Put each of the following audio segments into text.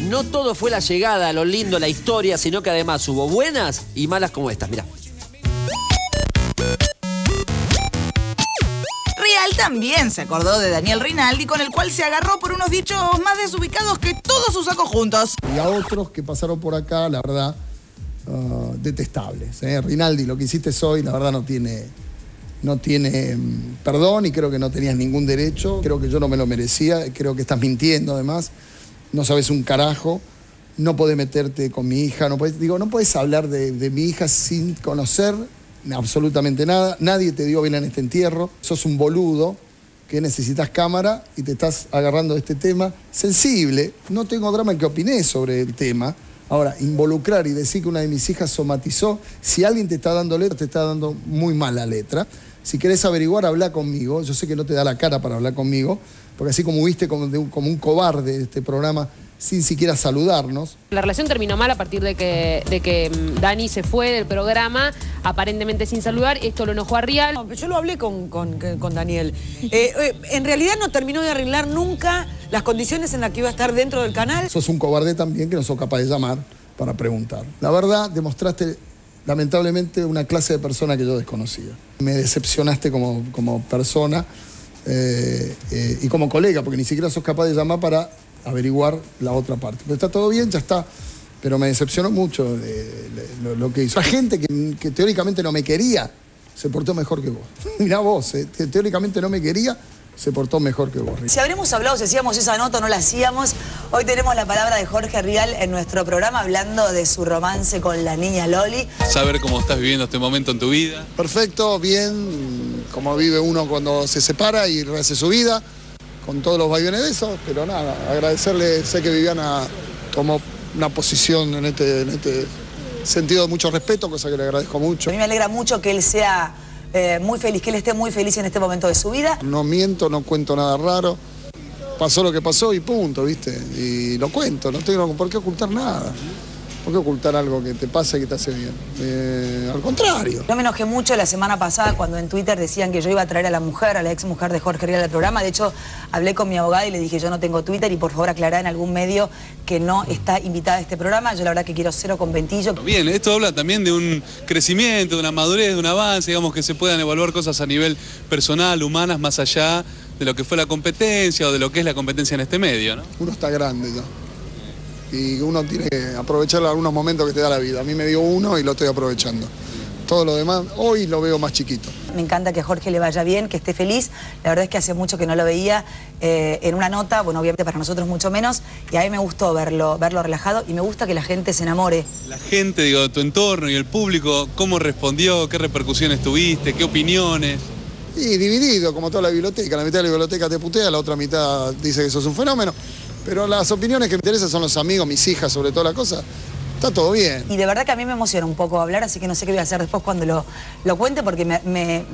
No todo fue la llegada, lo lindo, la historia, sino que además hubo buenas y malas como estas. Mirá. Real también se acordó de Daniel Rinaldi, con el cual se agarró por unos dichos más desubicados que todos sus sacos juntos. Y a otros que pasaron por acá, la verdad, ah, detestables. ¿eh? Rinaldi, lo que hiciste hoy, la verdad no tiene, no tiene mm, perdón y creo que no tenías ningún derecho. Creo que yo no me lo merecía, creo que estás mintiendo además. No sabes un carajo, no podés meterte con mi hija, no podés, digo, no puedes hablar de, mi hija sin conocer absolutamente nada. Nadie te dio bien en este entierro. Sos un boludo que necesitas cámara y te estás agarrando de este tema sensible. No tengo drama en que opiné sobre el tema. Ahora, involucrar y decir que una de mis hijas somatizó, si alguien te está dando letra, te está dando muy mala letra. Si querés averiguar, habla conmigo. Yo sé que no te da la cara para hablar conmigo, porque así como viste como, de un, como un cobarde de este programa sin siquiera saludarnos. La relación terminó mal a partir de que, de que mm, Dani se fue del programa, aparentemente sin saludar. Esto lo enojó a Rial. No, yo lo hablé con, con- con Daniel. Eh, eh, en realidad no terminó de arreglar nunca las condiciones en las que iba a estar dentro del canal. Sos un cobarde también que no sos capaz de llamar para preguntar. La verdad, demostraste lamentablemente una clase de persona que yo desconocía. Me decepcionaste como, como persona eh, eh, y como colega, porque ni siquiera sos capaz de llamar para averiguar la otra parte. Pero está todo bien, ya está. Pero me decepcionó mucho eh, lo, que hizo. La gente que, teóricamente no me quería se portó mejor que vos. Mirá vos, que teóricamente no me quería, se portó mejor que vos. Si habremos hablado, si hacíamos esa nota o no la hacíamos, hoy tenemos la palabra de Jorge Rial en nuestro programa hablando de su romance con la niña Loli. saber cómo estás viviendo este momento en tu vida. Perfecto, bien, como vive uno cuando se separa y rehace su vida, con todos los vaivenes de eso, pero nada, agradecerle, sé que Viviana tomó una posición en este, en este sentido de mucho respeto, cosa que le agradezco mucho. A mí me alegra mucho que él sea eh, muy feliz, que él esté muy feliz en este momento de su vida. No miento, no cuento nada raro, pasó lo que pasó y punto, ¿viste? Y lo cuento, no tengo por qué ocultar nada. ¿Por qué ocultar algo que te pasa y que te hace bien? Eh, al contrario. Yo me enojé mucho la semana pasada cuando en Twitter decían que yo iba a traer a la mujer, a la ex mujer de Jorge Rial al programa. De hecho, hablé con mi abogada y le dije yo no tengo Twitter y por favor aclará en algún medio que no está invitada a este programa. Yo la verdad que quiero cero con ventillo. Bien, esto habla también de un crecimiento, de una madurez, de un avance, digamos que se puedan evaluar cosas a nivel personal, humanas, más allá de lo que fue la competencia o de lo que es la competencia en este medio, ¿no? uno está grande ya. Y uno tiene que aprovechar algunos momentos que te da la vida. A mí me dio uno y lo estoy aprovechando. Todo lo demás, hoy lo veo más chiquito. Me encanta que a Jorge le vaya bien, que esté feliz. La verdad es que hace mucho que no lo veía eh, en una nota, bueno, obviamente para nosotros mucho menos, y a mí me gustó verlo, verlo relajado y me gusta que la gente se enamore. La gente, digo, tu entorno y el público, ¿cómo respondió? ¿Qué repercusiones tuviste? ¿Qué opiniones? Y dividido, como toda la biblioteca. La mitad de la biblioteca te putea, la otra mitad dice que sos un fenómeno. Pero las opiniones que me interesan son los amigos, mis hijas, sobre toda la cosa. Está todo bien. Y de verdad que a mí me emociona un poco hablar, así que no sé qué voy a hacer después cuando lo, lo cuente, porque me,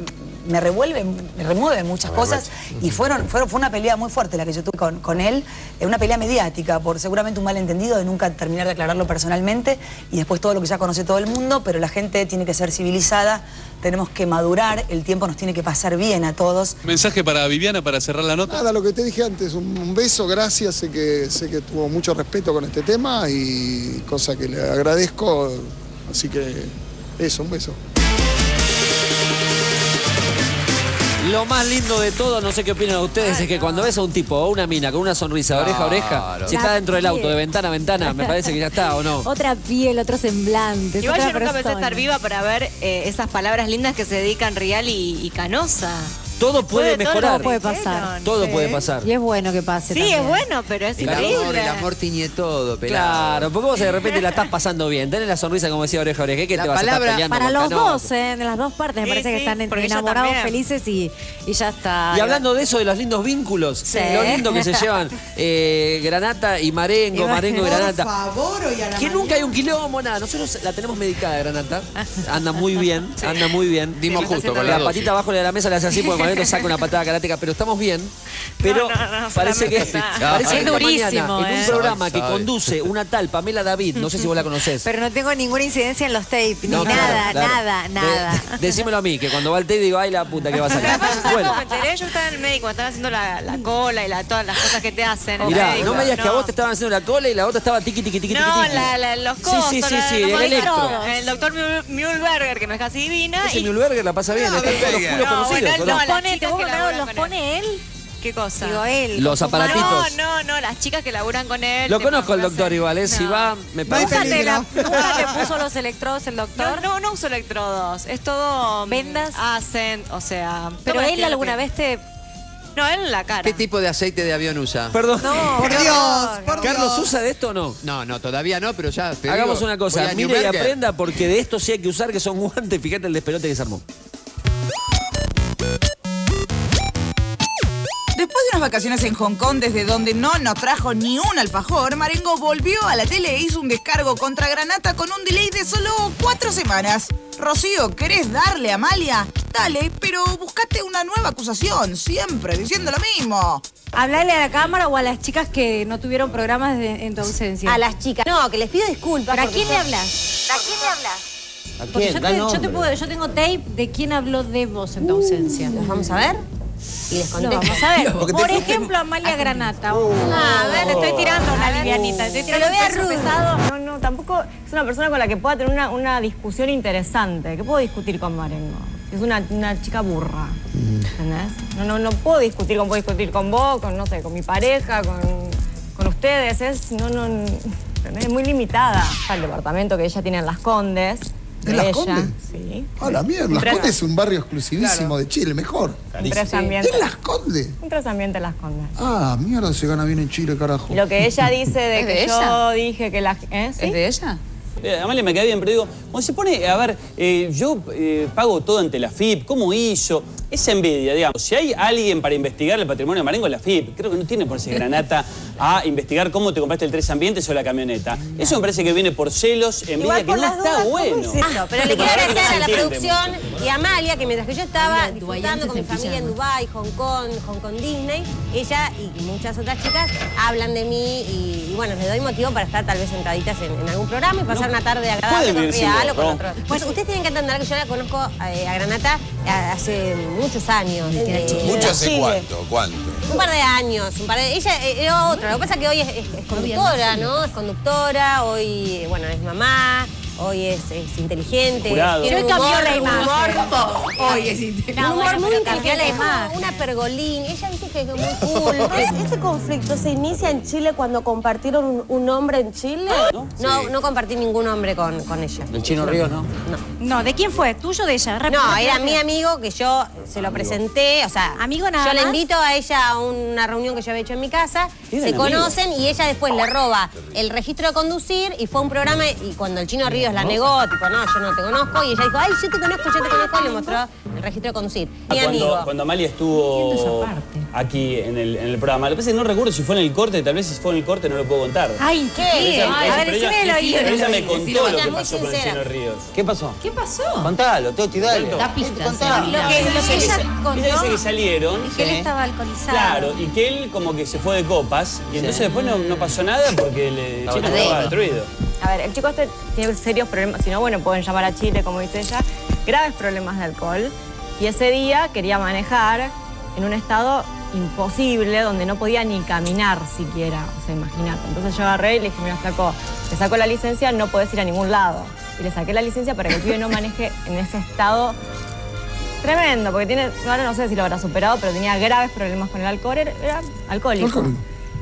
me revuelve, me remueve muchas cosas. Y fueron, fueron, fue una pelea muy fuerte la que yo tuve con, con él, eh, una pelea mediática, por seguramente un malentendido de nunca terminar de aclararlo personalmente, y después todo lo que ya conoce todo el mundo, pero la gente tiene que ser civilizada, tenemos que madurar, el tiempo nos tiene que pasar bien a todos. Mensaje para Viviana para cerrar la nota. Nada, lo que te dije antes, un, un beso, gracias. Sé que, sé que tuvo mucho respeto con este tema y cosa que le agradezco. Así que eso, un beso. Lo más lindo de todo, no sé qué opinan ustedes, es que cuando ves a un tipo o una mina con una sonrisa oreja a oreja, si está dentro del auto, de ventana a ventana, me parece que ya está, ¿o no? Otra piel, otro semblante. Igual yo nunca pensé persona. estar viva para ver eh, esas palabras lindas que se dedican Real y, y Canosa. Todo puede mejorar. Todo puede pasar. Todo Sí. puede pasar. Y es bueno que pase. Sí, también. es bueno, pero es El amor, increíble. el amor tiñe todo, pelado. Claro, porque vos de repente la estás pasando bien, tenés la sonrisa como decía oreja oreja, ¿qué La te vas a estar peleando Para los dos, ¿eh? de las dos partes, me Sí, parece que están enamorados, felices y, y ya está. Y hablando de eso, de los lindos vínculos, Sí. lo lindo que se llevan eh, Granata y Marengo, Y Marengo y Por Granata. favor, hoy a la Que nunca hay un quilombo, nada. Nosotros la tenemos medicada, Granata. Anda muy bien, anda muy bien. Dimos justo con la patita abajo de la mesa le hace así porque momento saca una patada karateca, pero estamos bien. Pero No, no, no, parece que, parece está. Es que durísimo, mañana, en un ¿eh? programa que conduce una tal Pamela David, no sé si vos la conocés. Pero no tengo ninguna incidencia en los tapes, ni No, claro, nada, claro. nada, De- nada. decímelo a mí, que cuando va al té digo, ay la puta que va a sabes Bueno, cómo me enteré, yo estaba en el médico, me estaban haciendo la, la cola y la, todas las cosas que te hacen. en el mirá, médico. no me digas que a No. vos te estaban haciendo la cola y la otra estaba tiqui tiqui tiqui tiqui. No, tiqui. la, la- los Sí, costos. sí, sí, la- sí, los el electro. El doctor Mühl- Mühlberger, que me es casi divina. Ese y- Mühlberger la pasa bien, No, están todos los culos No, conocidos. bueno, ¿o él no? Pone, te ¿los pone él? ¿Qué cosa? Digo, él. Los ¿Cómo- aparatitos. No, no, no, las chicas que laburan con él. Lo conozco al puedo doctor hacer- igual, ¿eh? Si No. va, me parece. ¿Nunca te, la- nunca te puso los electrodos el doctor? no, no uso electrodos, es todo... mm, ¿Vendas? Hacen, o sea... Pero él el alguna que- vez te... No, él en la cara. ¿Qué tipo de aceite de avión usa? Perdón. No, Por Dios, por ¿Carlos Dios. usa de esto o no? No, no, todavía no, pero ya te Hagamos digo, una cosa, mire y aprenda porque de esto sí hay que usar que son guantes. Fíjate el despelote que se armó. Unas vacaciones en Hong Kong, desde donde no nos trajo ni un alfajor, Marengo volvió a la tele e hizo un descargo contra Granata con un delay de solo cuatro semanas. Rocío, ¿querés darle a Amalia? Dale, pero buscate una nueva acusación, siempre diciendo lo mismo. Hablarle a la cámara o a las chicas que no tuvieron programas de- en tu ausencia. A las chicas. No, que les pido disculpas. ¿Pero a quién le hablas? ¿A quién le hablas? ¿A yo, te, yo, te puedo, yo tengo tape de quién habló de vos en tu ausencia. ¿Los vamos a ver? Y les contesto. vamos a ver. Por fuiste- ejemplo, Amalia Granata. Ah, a ver, te estoy tirando una livianita. Estoy tirando un pesado. No, no, tampoco es una persona con la que pueda tener una, una discusión interesante. ¿Qué puedo discutir con Marengo? Es una, una chica burra. ¿Entendés? No, no, no puedo discutir con, puedo discutir con vos, con, no sé, con mi pareja, con, con ustedes. Es, no, no, es muy limitada. Está el departamento que ella tiene en Las Condes. ¿En de Las ella. Condes? Sí. A la mierda, Las. Condes es un barrio exclusivísimo de Chile, mejor. Ambientes. ¿En Las Condes? Un tres ambientes en Las Condes. Ah, mierda, se gana bien en Chile, carajo. Lo que ella dice de ¿Es que de yo ella? dije que la... ¿eh? ¿Sí? ¿Es de ella? Eh, Amalia me cae bien, pero digo, cuando se pone, a ver, eh, yo eh, pago todo ante la FIP, ¿cómo hizo? Esa envidia, digamos. Si hay alguien para investigar el patrimonio de Marengo, es la FIP. Creo que no tiene por ese granata a investigar cómo te compraste el tres ambientes o la camioneta. Eso me parece que viene por celos, envidia, Igual que por no las está dudas, bueno. ¿cómo es eso? Pero le quiero agradecer a la producción y a Amalia que mientras que yo estaba disfrutando con mi familia en. Dubai, Hong Kong, Hong Kong Disney, ella y muchas otras chicas hablan de mí y, y bueno, les doy motivo para estar tal vez sentaditas en, en algún programa y pasar una tarde agradable con Real o con ¿no? otro. Pues ustedes tienen que entender que yo la conozco eh, a Granata hace muchos años. eh, ¿Mucho hace cuánto? ¿Cuánto? Un par de años, un par de... Ella eh, era otra, lo que pasa es que hoy es, es- es conductora, ¿no? Es conductora, hoy, bueno, es mamá, hoy es, es inteligente. Jurado. tiene cambió la imagen. humor- Hoy es inteligente. un humor bueno, muy inteligente, la es como imagen. una pergolín. Ella dice que es muy cool. ¿Este conflicto se inicia en Chile cuando compartieron un, un hombre en Chile? No, no compartí ningún hombre con, con ella. El chino Ríos, ¿no? No, ¿de quién fue? ¿Tuyo o de ella? Rápido, No, era rápido. mi amigo que yo se lo presenté, o sea, Amigo nada yo le invito a ella a una reunión que yo había hecho en mi casa, ¿Tienen se amigos? conocen y ella después le roba el registro de conducir y fue a un programa y cuando el chino Ríos la negó, tipo, no, yo no te conozco, y ella dijo, ay, yo te conozco, yo te conozco, y le mostró el registro de conducir. Mi amigo. Cuando, cuando Amalia estuvo aquí en el, en el programa, lo que pasa es que no recuerdo si fue en el corte, tal vez si fue en el corte no lo puedo contar. Ay, ¿Qué? Pero ella- Ay, ella- a ver, decime el oído. pero ella me contó lo que pasó con el chino Ríos. ¿Qué pasó? ¿Qué pasó? Contalo, Toti, dale. Da pistas. Contá. eh, Lo que, lo que ella Ella contó dice que salieron. es que él estaba alcoholizado. Claro, y que él como que se fue de copas y entonces después no, pasó nada porque el, el chino estaba destruido. A ver, el chico este tiene serios problemas, si no, bueno, pueden llamar a Chile, como dice ella, graves problemas de alcohol. Y ese día quería manejar en un estado imposible, donde no podía ni caminar siquiera, o sea, imagínate. Entonces yo agarré y le dije, mira, flaco, te saco la licencia, no podés ir a ningún lado. Y le saqué la licencia para que el pibe no maneje en ese estado tremendo, porque tiene, ahora no sé si lo habrá superado, pero tenía graves problemas con el alcohol, era, era alcohólico.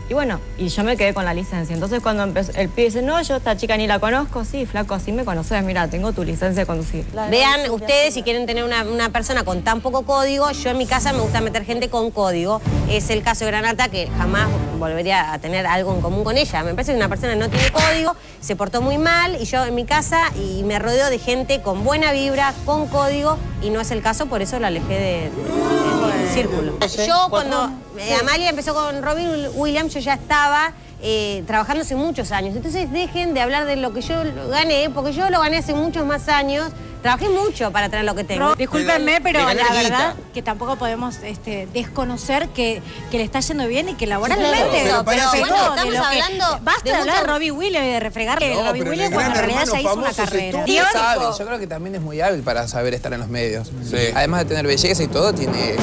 Y bueno, y yo me quedé con la licencia. Entonces cuando empezó, el pibe dice, no, yo esta chica ni la conozco, sí, flaco, sí me conoces, mira, tengo tu licencia de conducir. Vean ustedes si quieren tener una, una persona con tan poco código, yo en mi casa me gusta meter gente con código. Es el caso de Granata que jamás volvería a tener algo en común con ella. Me parece que una persona no tiene código, se portó muy mal y yo en mi casa y me rodeo de gente con buena vibra, con código y no es el caso, por eso la alejé de- de- del círculo. Yo cuando eh, Amalia empezó con Robin Williams, yo ya estaba eh, trabajando hace muchos años. Entonces dejen de hablar de lo que yo gané, porque yo lo gané hace muchos más años. Trabajé mucho para tener lo que tengo. Discúlpenme, pero la verdad que tampoco podemos este, desconocer que, que le está yendo bien y que laboralmente. Claro, pero bueno, de estamos que- hablando Basta de de hablar de Robbie Williams y de refregarle No, Robbie pero Williams cuando en realidad ya hizo una carrera. sabe, yo creo que también es muy hábil para saber estar en los medios. Además de tener belleza y todo, tiene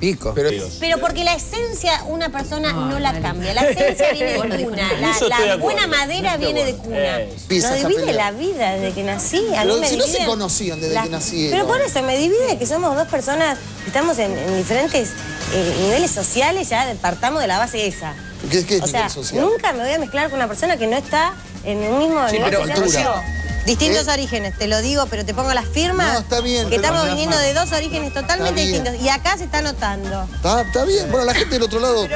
pico. Pero porque la esencia una persona no la cambia. La esencia viene de cuna. La, buena madera viene de cuna. Eh, esta divide la vida desde que nací. A Pero mí me si no se conocían desde la- que nacieron. Pero por eso me divide que somos dos personas que estamos en, en diferentes eh, niveles sociales, ya partamos de la base esa. ¿Qué, qué es O sea, nivel social? nunca me voy a mezclar con una persona que no está en un mismo Sí, nivel pero social que altura. yo. Distintos ¿Eh? orígenes, te lo digo, pero te pongo las firmas. No, está bien, Que pero estamos viniendo de dos orígenes totalmente distintos. Y acá se está notando. Está, está bien. Bueno, la gente del otro lado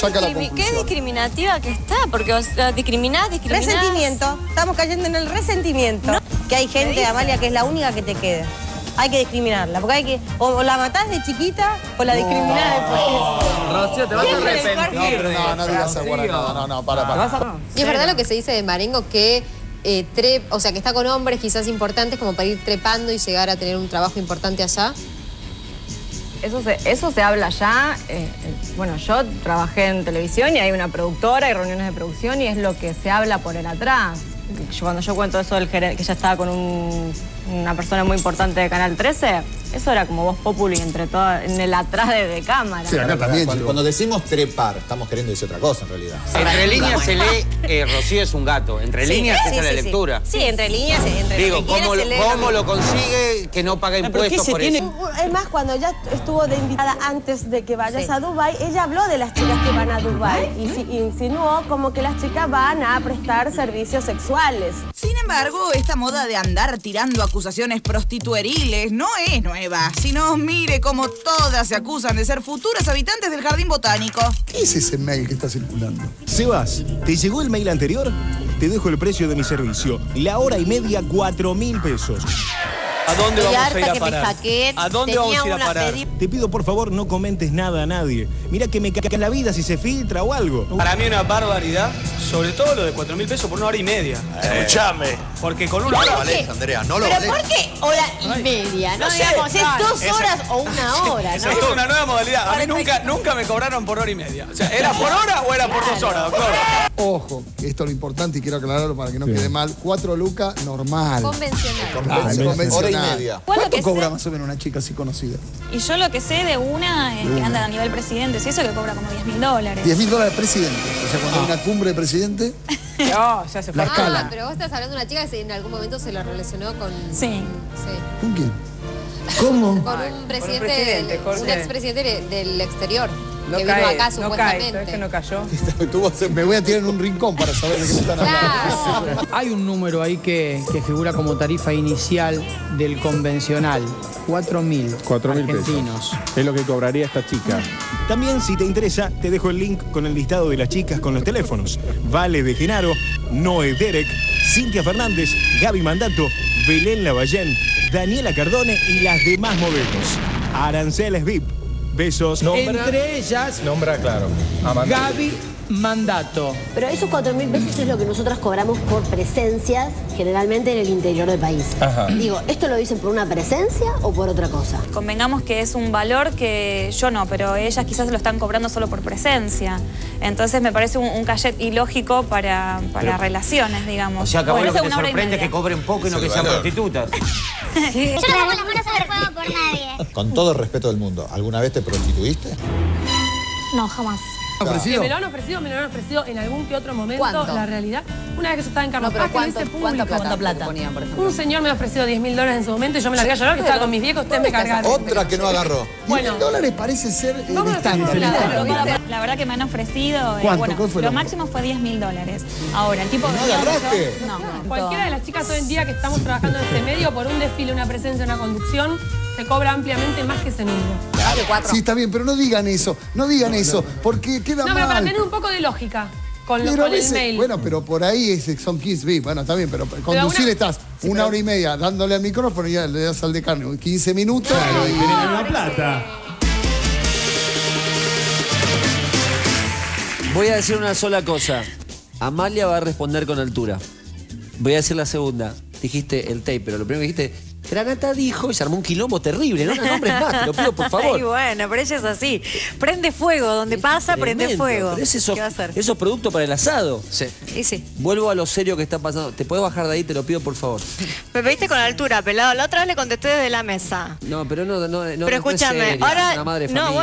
saca la Discrimi- Qué conclusión. discriminativa que está, porque o sea, discriminás, discriminás. Resentimiento. Estamos cayendo en el resentimiento. Que hay gente, Amalia, que es la única que te queda. Hay que discriminarla, porque hay que. O, o la matás de chiquita o la discriminás después. Rocío, te vas a arrepentir. No, pero no, no digas agua, no, no, no, para, para. Y es verdad lo que se dice de Marengo que eh, o sea, que está con hombres quizás importantes como para ir trepando y llegar a tener un trabajo importante allá. Eso se, eso se habla ya. eh, eh, bueno, yo trabajé en televisión y hay una productora, hay reuniones de producción y es lo que se habla por el atrás. Yo- cuando yo cuento eso del que ya estaba con un- una persona muy importante de Canal 13, eso era como voz populi entre todas, en el atrás de, de cámara. Cuando, cuando decimos trepar, estamos queriendo decir otra cosa en realidad. Entre líneas se lee, eh, Rocío es un gato. Entre Sí, líneas sí, es la sí, sí. lectura. Sí, entre líneas, entre Digo, lo que quieras ¿cómo, se lo, lee cómo lo consigue que no paga impuestos por eso? Es más, cuando ella estuvo de invitada antes de que vayas a Dubai, ella habló de las chicas que van a Dubai y si- insinuó como que las chicas van a prestar servicios sexuales. Sin embargo, esta moda de andar tirando acusaciones prostitueriles no es nueva, sino mire cómo todas se acusan de ser futuras habitantes del jardín botánico. ¿Qué es ese mail que está circulando? Sebas, ¿te llegó el mail anterior? Te dejo el precio de mi servicio. La hora y media, cuatro mil pesos. ¿A dónde Estoy vamos a ir a que me parar? ¿A dónde Tenía vamos a ir a parar? pedi- Te pido por favor no comentes nada a nadie. Mira que me caga en la vida si se filtra o algo. Para mí una barbaridad, sobre todo lo de 4 mil pesos por una hora y media. Escuchame. Porque con una No lo hora... valés, Andrea, no lo ¿Pero valés. por qué hora y media? No, No sé. digamos, es dos horas o una hora, ¿no? es una nueva modalidad. A mí nunca, nunca me cobraron por hora y media. O sea, ¿era por hora o era por dos horas, doctor? Ojo, que esto es lo importante y quiero aclararlo para que no quede mal. Cuatro lucas, normal. Convencional. Convencional. Hora y media. ¿Cuánto que cobra sé- más o menos una chica así conocida? Y yo lo que sé de una es De que una. anda a nivel presidente, si eso que cobra como 10 mil dólares. 10 mil dólares presidente. O sea, cuando hay una cumbre de presidente, No, se hace la Ah, escala. pero vos estás hablando de una chica que en algún momento se lo relacionó con... Sí. Sí. ¿Con quién? ¿Cómo? Con un presidente, presidente, del- Jorge. un expresidente de- del exterior. No que cae, vino acá no supuestamente. cae, ¿sabes que no cayó? Me voy a tirar en un rincón para saber de qué me están hablando. Hay un número ahí que, que figura como tarifa inicial del convencional, 4.000 argentinos. Es lo que cobraría esta chica. También, si te interesa, te dejo el link con el listado de las chicas con los teléfonos. Vale de Genaro, Noé Derek, Cintia Fernández, Gaby Mandato, Belén Lavallén, Daniela Cardone y las demás modelos. Aranceles VIP. Besos. Entre ellas, Nombra, claro. Gaby Mandato. Pero esos 4 mil pesos es lo que nosotras cobramos por presencias, generalmente en el interior del país. Ajá. Digo, ¿esto lo dicen por una presencia o por otra cosa? Convengamos que es un valor que yo no, pero ellas quizás lo están cobrando solo por presencia. Entonces me parece un, un cachet ilógico para, para Pero- relaciones, digamos. O sea, que Bueno, lo que te sorprende es que cobren poco y no que sean valor. prostitutas. Yo no pongo la mano por nadie. Con todo el respeto del mundo, ¿alguna vez te prostituiste? No, jamás. ¿Ofrecido? Que me lo han ofrecido, me lo han ofrecido en algún que otro momento. ¿Cuánto? La realidad, una vez que yo estaba en Carlos No, Paz, que ¿cuánto- hice cuánta público. plata? ¿Cuánta plata? por ejemplo? Un señor me ha ofrecido 10 mil dólares en su momento y yo me largué a llorar que estaba con mis viejos, ustedes me cargaron. Otra que no agarró. Bueno. 10 mil dólares parece ser lado. La, la verdad que me han ofrecido, eh, ¿Cuánto? bueno, ¿Cuál fue lo lo- máximo fue 10 mil dólares. Ahora, el tipo... ¿No venía- agarraste? No, no. Cualquiera de las chicas hoy en día que estamos trabajando en este medio, por un desfile, una presencia, una conducción, se cobra ampliamente más que ese número. Sí, está bien, pero no digan eso, no digan eso, porque queda No, pero para mal. tener un poco de lógica con, Pero el mail. bueno, pero por ahí es- son Kiss VIP. Bueno, está bien, pero conducir una- estás una hora y media dándole al micrófono y ya le das al decano 15 minutos. Claro, y tienen la plata. Voy a decir una sola cosa. Amalia va a responder con altura. Voy a decir la segunda. Dijiste el tape, pero lo primero que dijiste, Granata dijo y se armó un quilombo terrible. No la nombres más, te lo pido por favor. Ay, bueno, pero ella es así. Prende fuego, donde pasa, prende fuego. Pero es eso, ¿Qué va a hacer? eso es producto para el asado. Sí. Y sí. Vuelvo a lo serio que está pasando. ¿Te puedes bajar de ahí? Te lo pido por favor. Me pediste con altura, pelado. La otra vez le contesté desde la mesa. No, pero no, no, no Pero no es escúchame, seria, ahora- una madre no, bueno.